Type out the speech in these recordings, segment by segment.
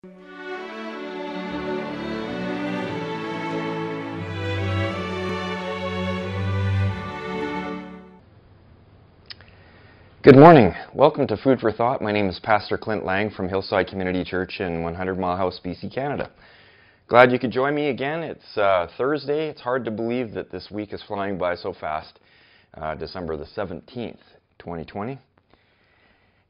Good morning. Welcome to Food for Thought. My name is Pastor Clint Lang from Hillside Community Church in 100 Mile House, BC, Canada. Glad you could join me again. It's uh, Thursday. It's hard to believe that this week is flying by so fast. Uh, December the 17th, 2020.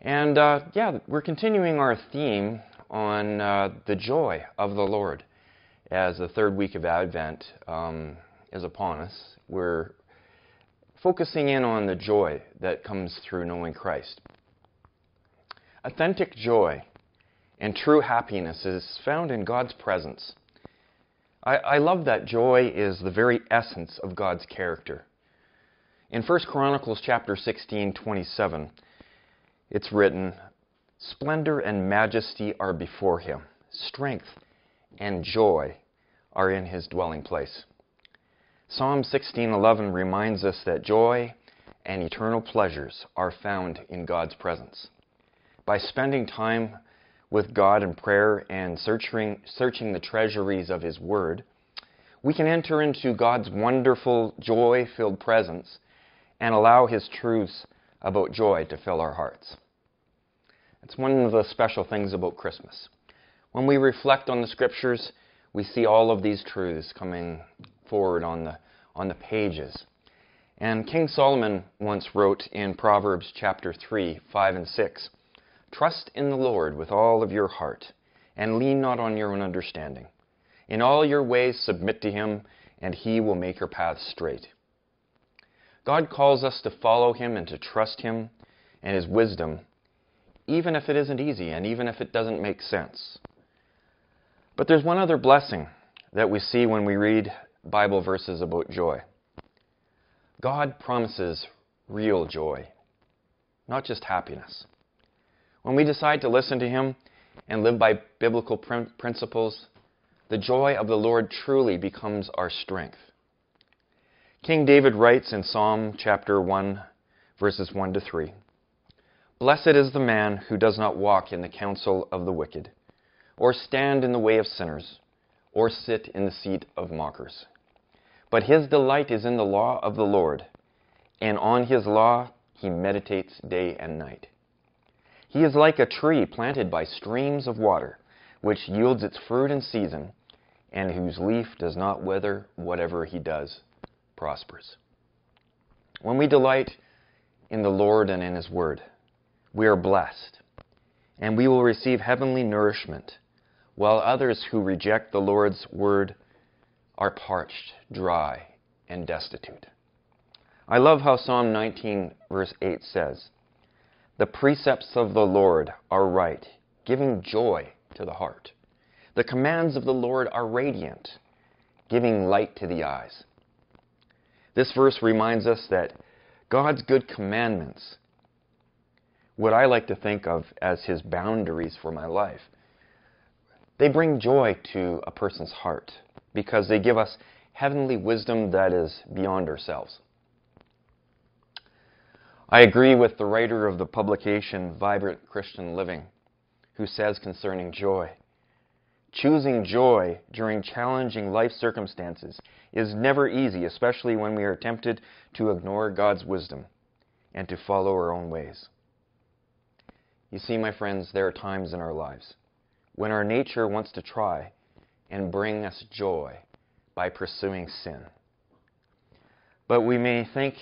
And uh, yeah, we're continuing our theme on uh, the joy of the Lord as the third week of Advent um, is upon us. We're focusing in on the joy that comes through knowing Christ. Authentic joy and true happiness is found in God's presence. I, I, love that joy is the very essence of God's character. In 1 Chronicles chapter 16, 27, it's written, Splendor and majesty are before him, strength and joy are in his dwelling place. Psalm 16:11 reminds us that joy and eternal pleasures are found in God's presence. By spending time with God in prayer and searching, searching the treasuries of His Word, we can enter into God's wonderful, joy filled presence and allow His truths about joy to fill our hearts. It's one of the special things about Christmas. When we reflect on the Scriptures, we see all of these truths coming forward on the, on the pages. And King Solomon once wrote in Proverbs chapter 3, 5 and 6 Trust in the Lord with all of your heart, and lean not on your own understanding. In all your ways submit to him, and he will make your paths straight. God calls us to follow him and to trust him and his wisdom, even if it isn't easy and even if it doesn't make sense. But there's one other blessing that we see when we read Bible verses about joy. God promises real joy, not just happiness. When we decide to listen to Him and live by biblical principles, the joy of the Lord truly becomes our strength. King David writes in Psalm chapter 1, verses 1 to 3 Blessed is the man who does not walk in the counsel of the wicked, or stand in the way of sinners, or sit in the seat of mockers. But his delight is in the law of the Lord, and on his law he meditates day and night. He is like a tree planted by streams of water, which yields its fruit in season, and whose leaf does not wither, whatever he does prospers. When we delight in the Lord and in his word, we are blessed, and we will receive heavenly nourishment, while others who reject the Lord's word are parched, dry, and destitute. I love how Psalm 19, verse 8 says, The precepts of the Lord are right, giving joy to the heart. The commands of the Lord are radiant, giving light to the eyes. This verse reminds us that God's good commandments, what I like to think of as his boundaries for my life, they bring joy to a person's heart because they give us heavenly wisdom that is beyond ourselves. I agree with the writer of the publication Vibrant Christian Living, who says concerning joy Choosing joy during challenging life circumstances is never easy, especially when we are tempted to ignore God's wisdom and to follow our own ways. You see, my friends, there are times in our lives when our nature wants to try and bring us joy by pursuing sin. But we may think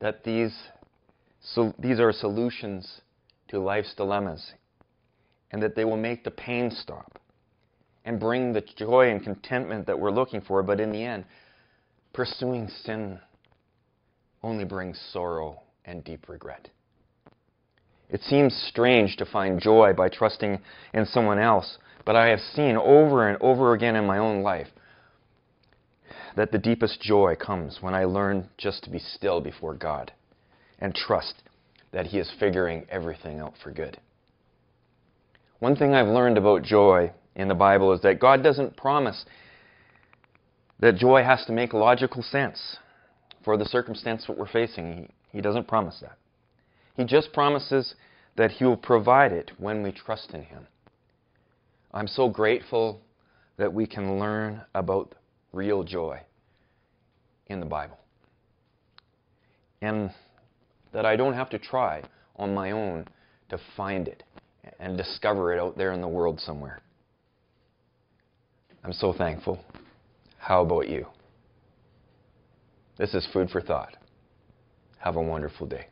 that these, so these are solutions to life's dilemmas and that they will make the pain stop and bring the joy and contentment that we're looking for. But in the end, pursuing sin only brings sorrow and deep regret. It seems strange to find joy by trusting in someone else but I have seen over and over again in my own life that the deepest joy comes when I learn just to be still before God and trust that He is figuring everything out for good. One thing I've learned about joy in the Bible is that God doesn't promise that joy has to make logical sense for the circumstance that we're facing. He, he doesn't promise that. He just promises that He will provide it when we trust in Him. I'm so grateful that we can learn about real joy in the Bible. And that I don't have to try on my own to find it and discover it out there in the world somewhere. I'm so thankful. How about you? This is food for thought. Have a wonderful day.